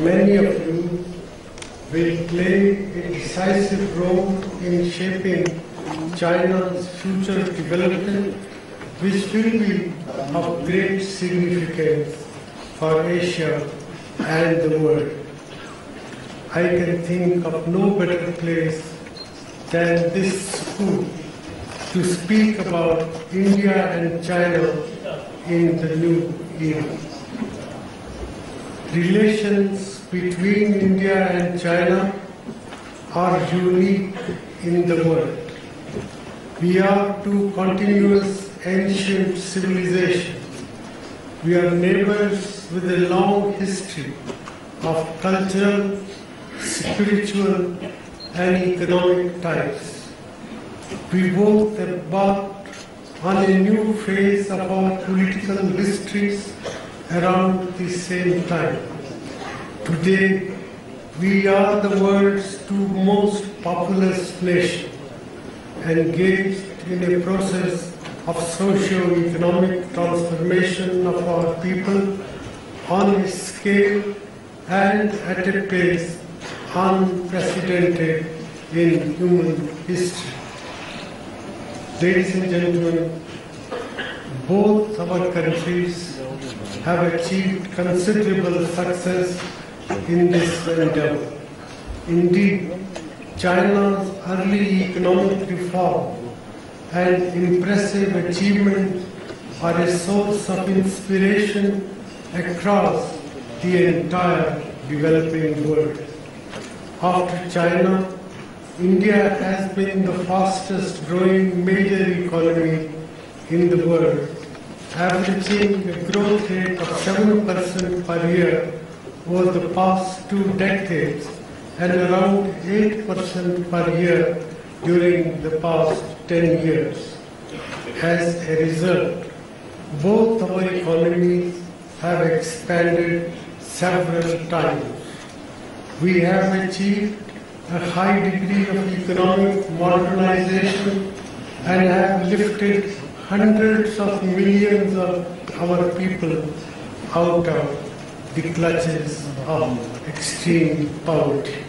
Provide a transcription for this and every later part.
many of you will play a decisive role in shaping China's future development, which will be of great significance for Asia and the world. I can think of no better place than this school to speak about India and China in the new era. Relations between India and China are unique in the world. We are two continuous ancient civilizations. We are neighbors with a long history of cultural, spiritual, and economic ties. We both embarked on a new phase of our political histories around the same time. Today, we are the world's two most populous nations, engaged in a process of socio-economic transformation of our people on a scale and at a pace unprecedented in human history. Ladies and gentlemen, both our countries have achieved considerable success in this endeavor. Indeed, China's early economic reform and impressive achievement are a source of inspiration across the entire developing world. After China, India has been the fastest growing major economy in the world, averaging a growth rate of 7% per year over the past two decades and around 8% per year during the past 10 years. As a result, both our economies have expanded several times. We have achieved a high degree of economic modernization and have lifted hundreds of millions of our people out of the clutches of extreme poverty.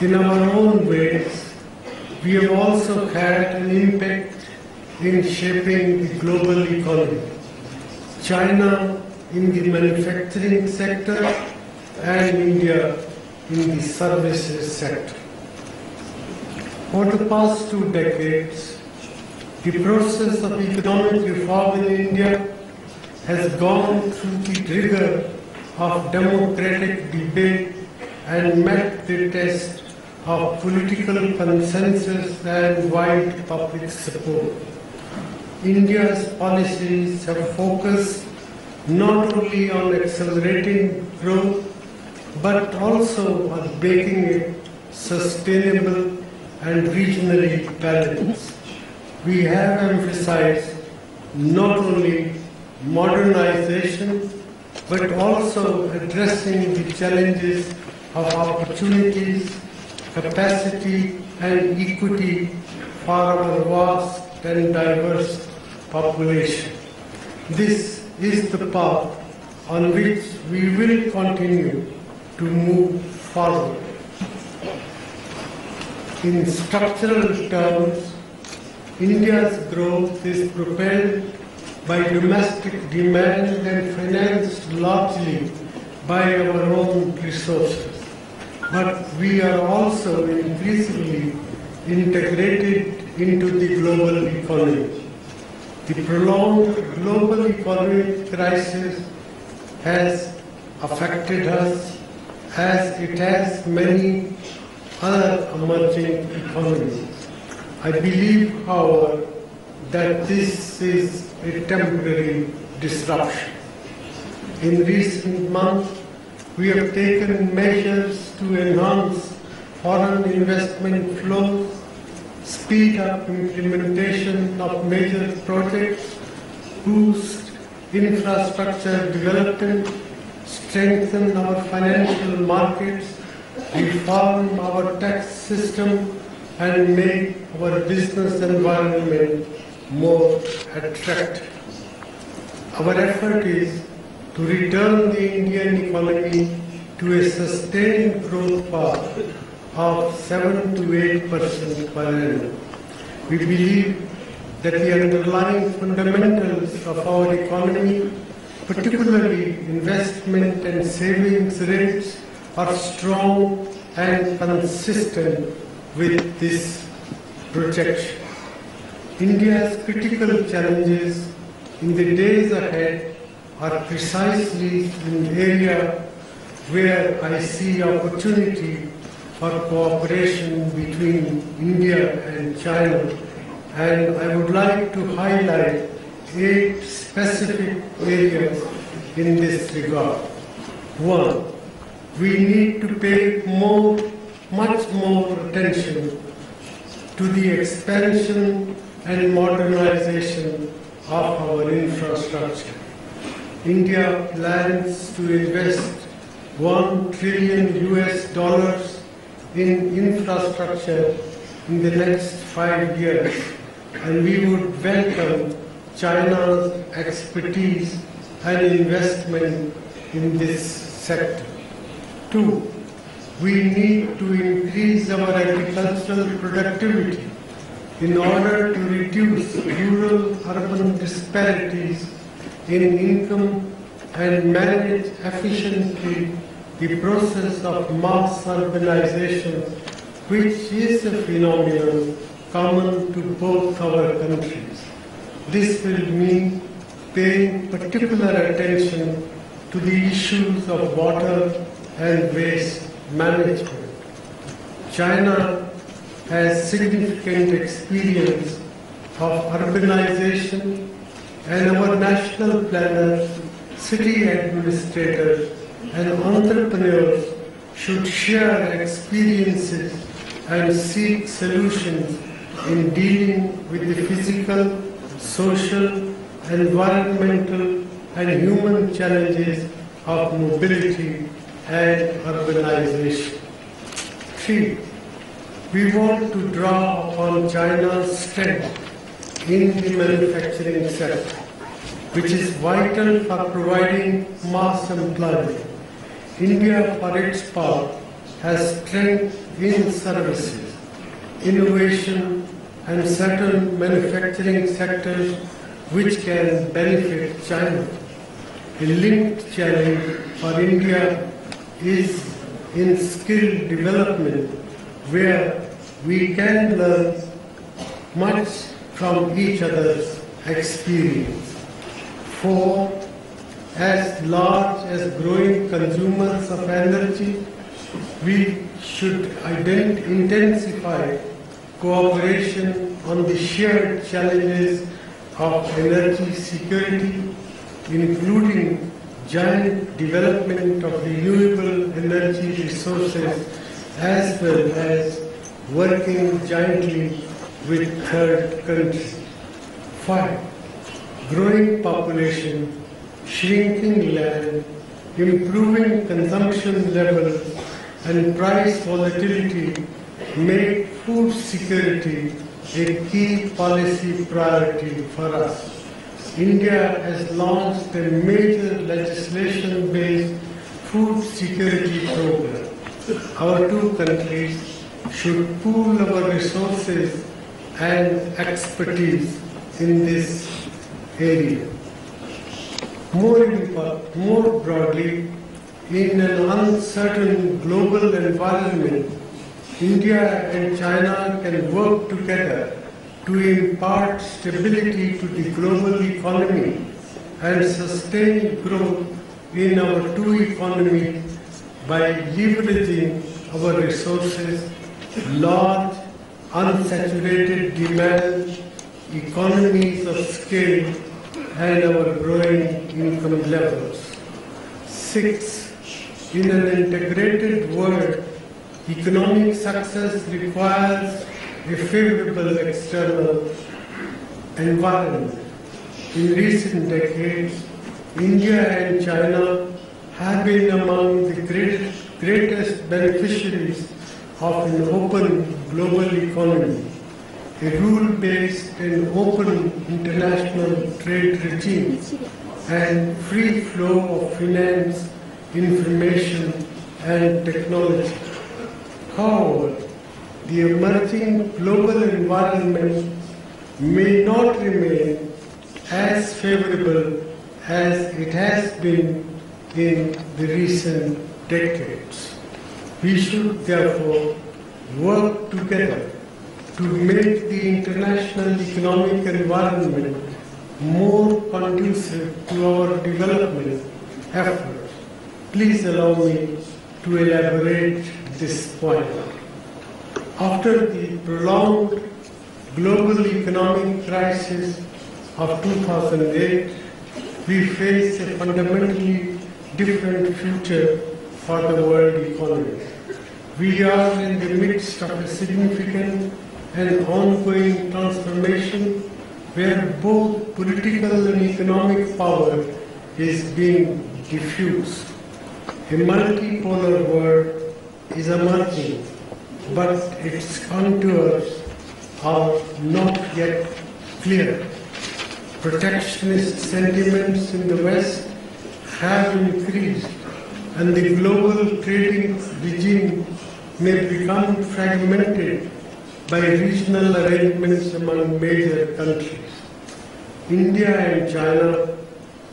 In our own ways, we have also had an impact in shaping the global economy. China in the manufacturing sector and India in the services sector. Over the past two decades, the process of economic reform in India has gone through the rigor of democratic debate and met the test of political consensus and wide public support. India's policies have focused not only on accelerating growth but also on making it sustainable and regionally balanced. We have emphasized not only modernization but also addressing the challenges of opportunities, capacity and equity for our vast and diverse population. This is the path on which we will continue to move forward. In structural terms, India's growth is propelled by domestic demand and financed largely by our own resources. But we are also increasingly integrated into the global economy. The prolonged global economic crisis has affected us as it has many other emerging economies. I believe, however, that this is a temporary disruption. In recent months, we have taken measures to enhance foreign investment flows, speed up implementation of major projects, boost infrastructure development, strengthen our financial markets, reform our tax system, and make our business environment more attractive. Our effort is to return the Indian economy to a sustained growth path of 7 to 8 percent per annum. We believe that the underlying fundamentals of our economy, particularly investment and savings rates, are strong and consistent with this projection. India's critical challenges in the days ahead are precisely in the area where I see opportunity for cooperation between India and China and I would like to highlight eight specific areas in this regard. One, we need to pay more, much more attention to the expansion and modernization of our infrastructure. India plans to invest 1 trillion US dollars in infrastructure in the next five years, and we would welcome China's expertise and investment in this sector. Two, we need to increase our agricultural productivity in order to reduce rural-urban disparities in income and manage efficiently the process of mass urbanization, which is a phenomenon common to both our countries. This will mean paying particular attention to the issues of water and waste management. China has significant experience of urbanization and our national planners, city administrators and entrepreneurs should share experiences and seek solutions in dealing with the physical, social, environmental and human challenges of mobility and urbanization. Three, we want to draw upon China's strength in the manufacturing sector, which is vital for providing mass employment. India, for its part, has strength in services, innovation, and certain manufacturing sectors which can benefit China. A linked challenge for India is in skill development, where we can learn much from each other's experience. For as large as growing consumers of energy, we should intensify cooperation on the shared challenges of energy security, including joint development of renewable energy resources as well as working jointly with third countries. Five, growing population, shrinking land, improving consumption levels, and price volatility make food security a key policy priority for us. India has launched a major legislation-based food security program. Our two countries should pool our resources and expertise in this area. More, more broadly, in an uncertain global environment, India and China can work together to impart stability to the global economy and sustain growth in our two economies by leveraging our resources, large unsaturated demand, economies of scale, and our growing income levels. Six, in an integrated world, economic success requires a favorable external environment. In recent decades, India and China have been among the great, greatest beneficiaries of an open global economy, a rule-based and open international trade regime, and free flow of finance, information, and technology. However, the emerging global environment may not remain as favorable as it has been in the recent decades. We should therefore work together to make the international economic environment more conducive to our development efforts. Please allow me to elaborate this point. After the prolonged global economic crisis of 2008, we face a fundamentally different future for the world economy. We are in the midst of a significant and ongoing transformation where both political and economic power is being diffused. A multipolar world is emerging, but its contours are not yet clear. Protectionist sentiments in the West have increased, and the global trading regime may become fragmented by regional arrangements among major countries. India and China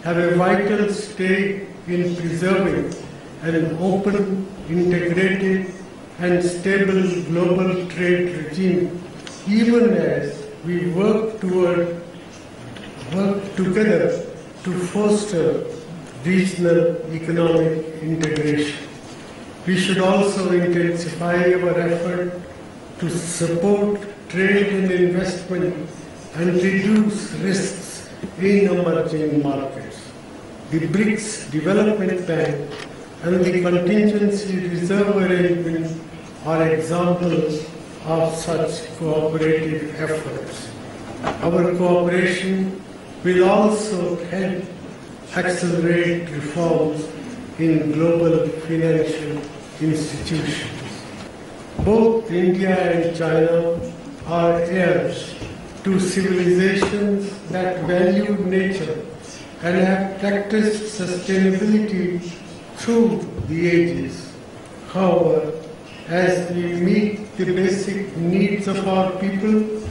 have a vital stake in preserving an open, integrated, and stable global trade regime, even as we work toward work together to foster regional economic integration. We should also intensify our effort to support trade and investment and reduce risks in emerging markets. The BRICS Development Bank and the Contingency Reserve Arrangement are examples of such cooperative efforts. Our cooperation will also help accelerate reforms in global financial institutions. Both India and China are heirs to civilizations that value nature and have practiced sustainability through the ages. However, as we meet the basic needs of our people,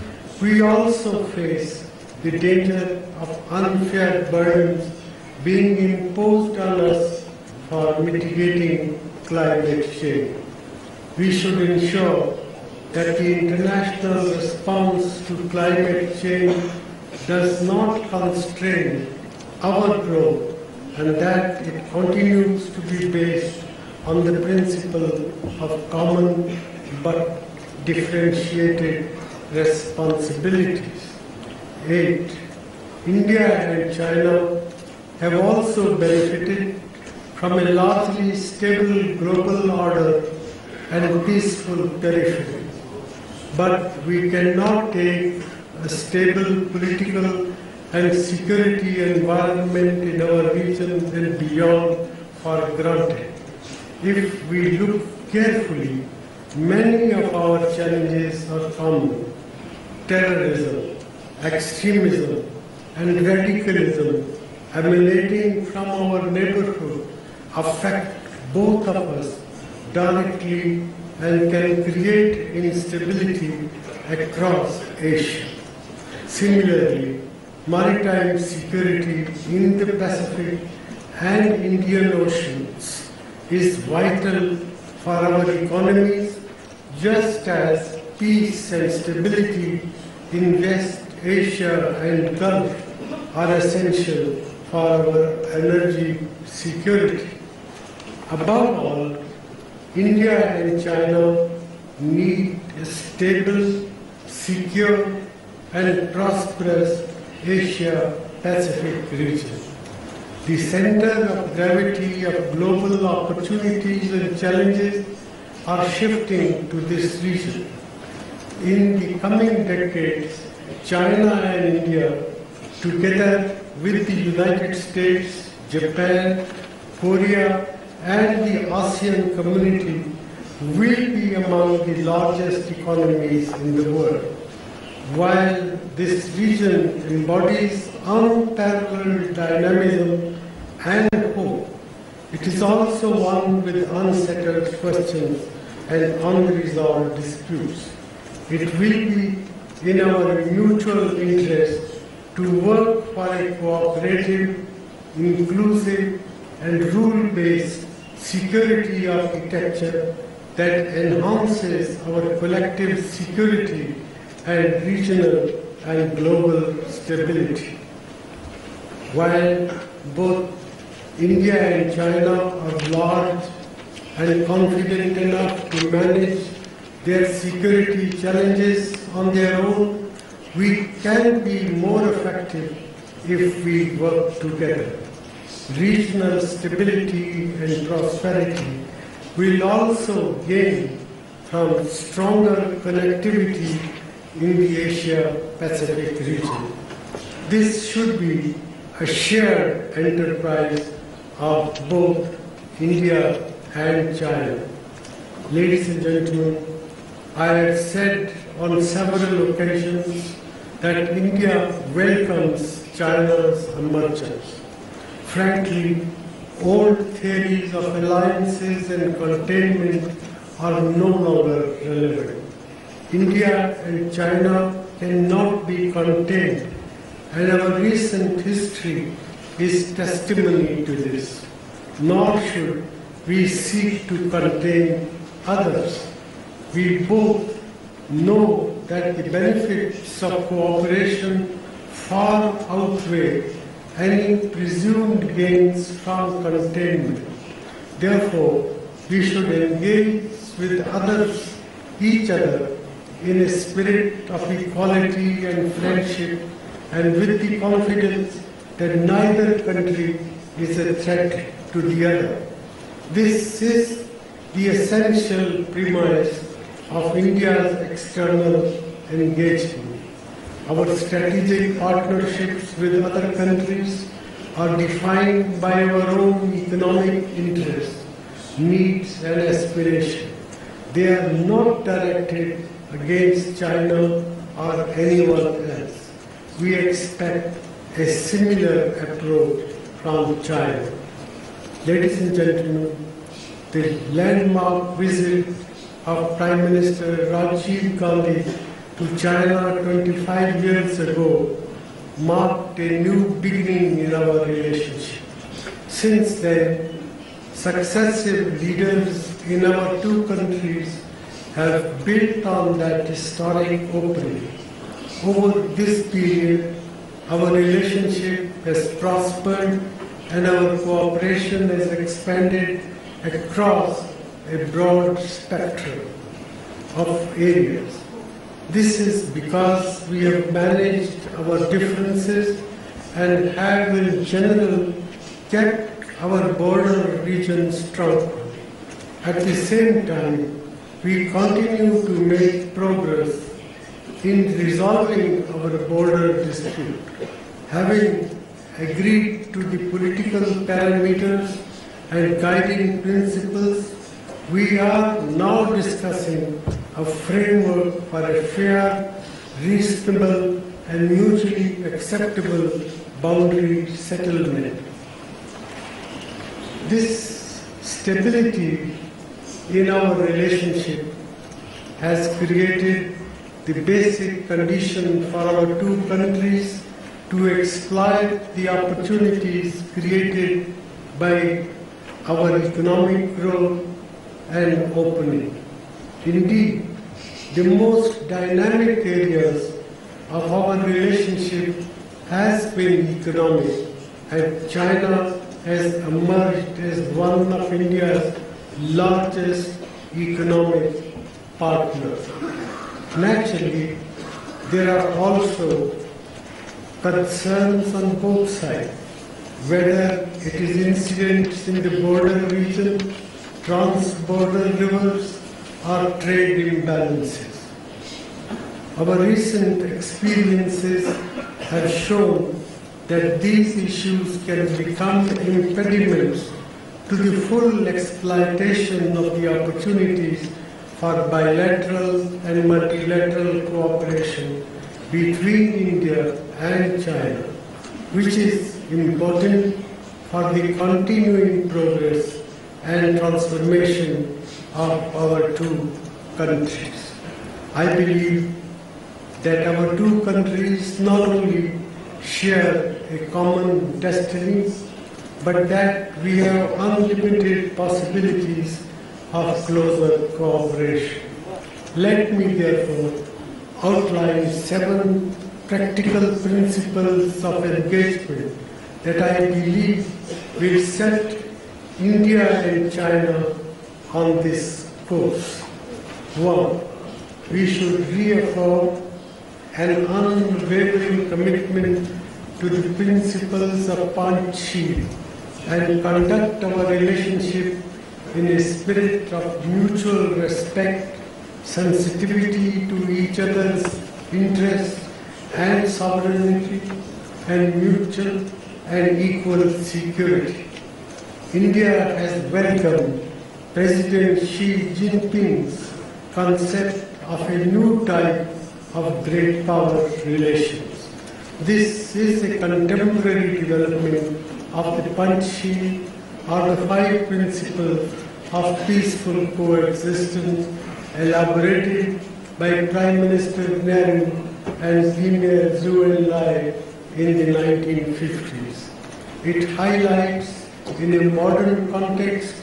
we also face the danger of unfair burdens being imposed on us for mitigating climate change. We should ensure that the international response to climate change does not constrain our growth and that it continues to be based on the principle of common but differentiated responsibilities. 8. India and China have also benefited from a largely stable global order and peaceful periphery. But we cannot take a stable political and security environment in our region and beyond for granted. If we look carefully, many of our challenges are common. Terrorism, extremism, and radicalism emanating from our neighborhood affect both of us directly and can create instability across Asia. Similarly, maritime security in the Pacific and Indian Oceans is vital for our economies, just as peace and stability in West Asia and Gulf are essential for our energy security. Above all, India and China need a stable, secure, and prosperous Asia Pacific region. The center of gravity of global opportunities and challenges are shifting to this region. In the coming decades, China and India, together with the United States, Japan, Korea, and the ASEAN community, will be among the largest economies in the world. While this region embodies unparalleled dynamism and hope. It is also one with unsettled questions and unresolved disputes. It will be in our mutual interest to work for a cooperative, inclusive, and rule-based security architecture that enhances our collective security and regional and global stability. While both India and China are large and confident enough to manage their security challenges on their own, we can be more effective if we work together. Regional stability and prosperity will also gain from stronger connectivity in the Asia Pacific region. This should be a shared enterprise of both India and China. Ladies and gentlemen, I have said on several occasions that India welcomes China's emergence. Frankly, old theories of alliances and containment are no longer relevant. India and China cannot be contained, and our recent history is testimony to this. Nor should we seek to contain others. We both know that the benefits of cooperation far outweigh any presumed gains from containment. Therefore, we should engage with others, each other, in a spirit of equality and friendship and with the confidence that neither country is a threat to the other. This is the essential premise of India's external engagement. Our strategic partnerships with other countries are defined by our own economic interests, needs and aspirations. They are not directed against China or anyone else. We expect a similar approach from China. Ladies and gentlemen, the landmark visit of Prime Minister Rajiv Gandhi to China 25 years ago marked a new beginning in our relationship. Since then, successive leaders in our two countries have built on that historic opening. Over this period, our relationship has prospered and our cooperation has expanded across a broad spectrum of areas. This is because we have managed our differences and have in general kept our border region strong. At the same time, we continue to make progress in resolving our border dispute. Having agreed to the political parameters and guiding principles, we are now discussing a framework for a fair, reasonable, and mutually acceptable boundary settlement. This stability in our relationship has created the basic condition for our two countries to exploit the opportunities created by our economic growth and opening. Indeed, the most dynamic areas of our relationship has been economic and China has emerged as one of India's largest economic partner. Naturally, there are also concerns on both sides, whether it is incidents in the border region, trans-border rivers, or trade imbalances. Our recent experiences have shown that these issues can become impediments to the full exploitation of the opportunities for bilateral and multilateral cooperation between India and China. which is important for the continuing progress and transformation of our two countries. I believe that our two countries not only share a common destiny, but that we have unlimited possibilities of closer cooperation. Let me therefore outline seven practical principles of engagement that I believe will set India and China on this course. One, we should reaffirm an unwavering commitment to the principles of Panchsheel and conduct our relationship in a spirit of mutual respect, sensitivity to each other's interests and sovereignty, and mutual and equal security. India has welcomed President Xi Jinping's concept of a new type of great power relations. This is a contemporary development of the Panchsheel or the five principles of peaceful coexistence elaborated by Prime Minister Nehru and Premier Zhou Enlai in the 1950s. It highlights in a modern context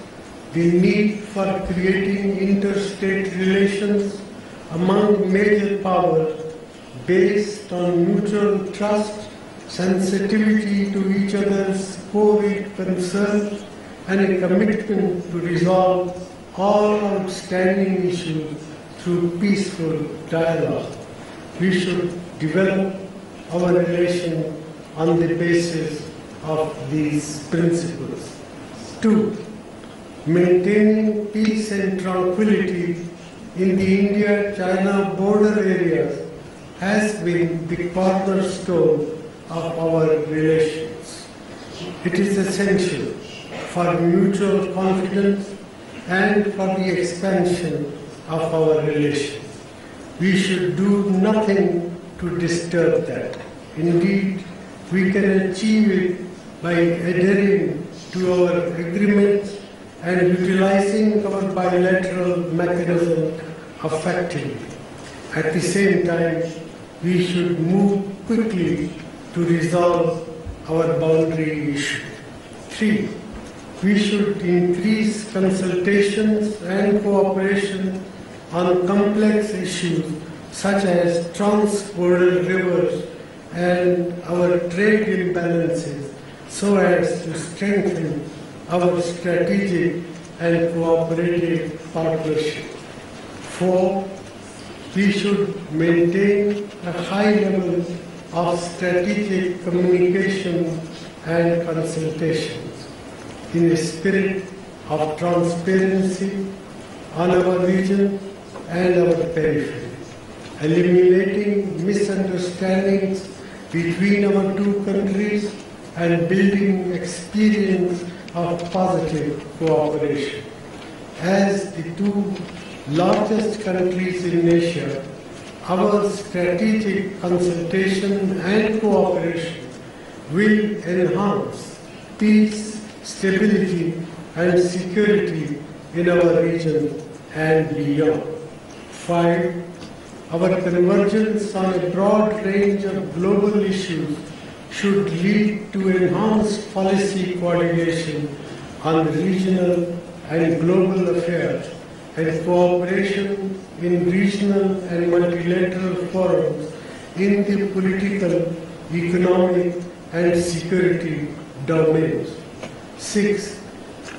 the need for creating interstate relations among major powers based on mutual trust, sensitivity to each other's core concerns, and a commitment to resolve all outstanding issues through peaceful dialogue. We should develop our relation on the basis of these principles. Two, maintaining peace and tranquility in the India-China border areas has been the cornerstone of our relations. It is essential for mutual confidence and for the expansion of our relations. We should do nothing to disturb that. Indeed, we can achieve it by adhering to our agreements and utilizing our bilateral mechanism effectively. At the same time, we should move quickly to resolve our boundary issue. Three, we should increase consultations and cooperation on complex issues such as trans-border rivers and our trade imbalances so as to strengthen our strategic and cooperative partnership. Four, we should maintain a high level of strategic communication and consultations in a spirit of transparency on our region and our periphery, eliminating misunderstandings between our two countries and building experience of positive cooperation. As the two largest countries in Asia, our strategic consultation and cooperation will enhance peace, stability, and security in our region and beyond. Five, our convergence on a broad range of global issues should lead to enhanced policy coordination on regional and global affairs and cooperation in regional and multilateral forums in the political, economic, and security domains. Six,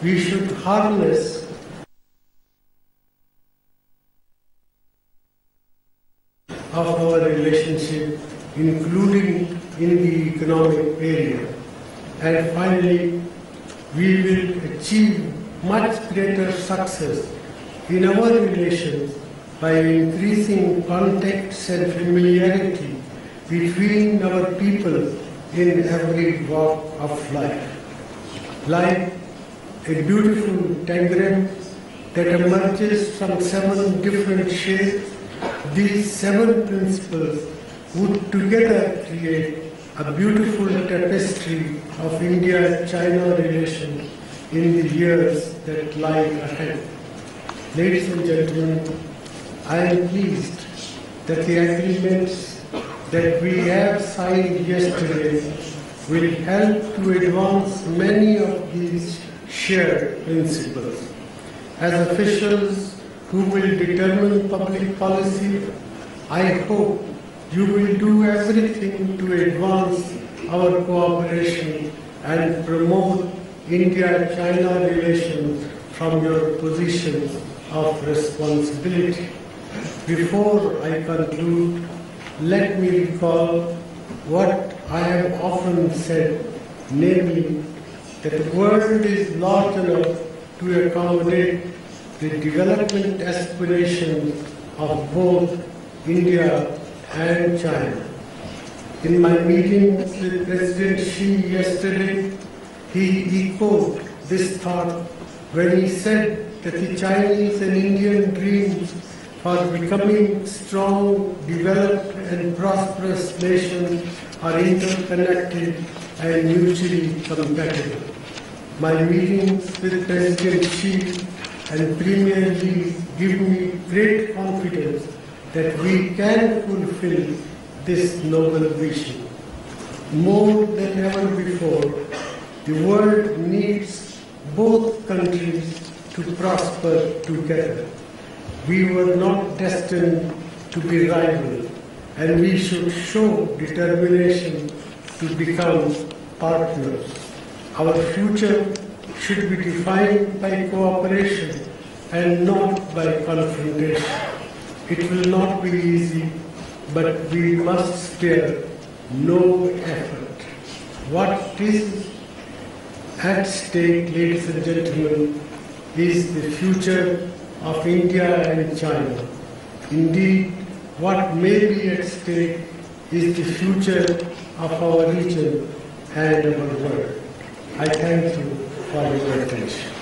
we should harness of our relationship, including in the economic area. And finally, we will achieve much greater success in our relations by increasing contacts and familiarity between our people in every walk of life. Like a beautiful diagram that emerges from seven different shapes, these seven principles would together create a beautiful tapestry of India-China relations in the years that lie ahead. Ladies and gentlemen, I am pleased that the agreements that we have signed yesterday will help to advance many of these shared principles. As officials who will determine public policy, I hope you will do everything to advance our cooperation and promote India-China relations from your position of responsibility. Before I conclude, let me recall what I have often said, namely that the world is large enough to accommodate the development aspirations of both India and China. In my meeting with President Xi yesterday, he echoed this thought when he said that the Chinese and Indian dreams for becoming strong, developed and prosperous nations are interconnected and mutually compatible. My meetings with President Xi and Premier Li give me great confidence that we can fulfill this noble vision. More than ever before, the world needs both countries to prosper together. We were not destined to be rivals, and we should show determination to become partners. Our future should be defined by cooperation and not by confrontation. It will not be easy, but we must spare no effort. What is at stake, ladies and gentlemen, is the future of India and China. Indeed, what may be at stake is the future of our region and our world. I thank you for your attention.